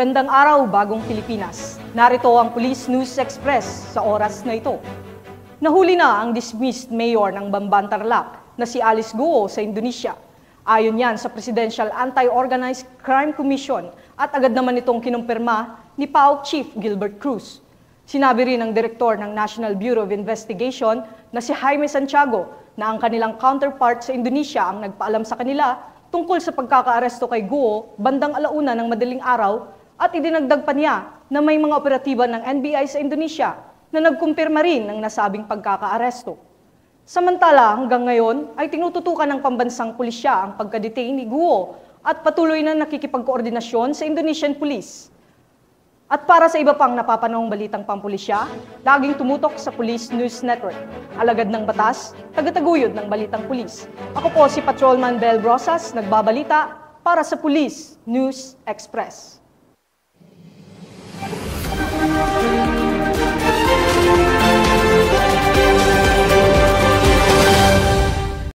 Magandang araw, bagong Pilipinas. Narito ang Police News Express sa oras na ito. Nahuli na ang dismissed mayor ng Bamban Tarlac na si Alice Guo sa Indonesia. Ayon yan sa Presidential Anti-Organized Crime Commission at agad naman itong kinumpirma ni PAO Chief Gilbert Cruz. Sinabi rin ng direktor ng National Bureau of Investigation na si Jaime Santiago na ang kanilang counterpart sa Indonesia ang nagpaalam sa kanila tungkol sa pagkakaaresto kay Guo bandang alauna ng madaling araw at idinagdag pa niya na may mga operatiba ng NBI sa Indonesia na nagkumpirma rin ng nasabing pagkakaaresto. Samantala, hanggang ngayon ay tinututukan ng pambansang pulisya ang pagkadetain ni Guo at patuloy na nakikipagkoordinasyon sa Indonesian Police. At para sa iba pang napapanahong balitang pampulisya, laging tumutok sa Police News Network. Alagad ng batas, tagataguyod ng balitang pulis. Ako po si Patrolman Bel Rosas, nagbabalita para sa Police News Express.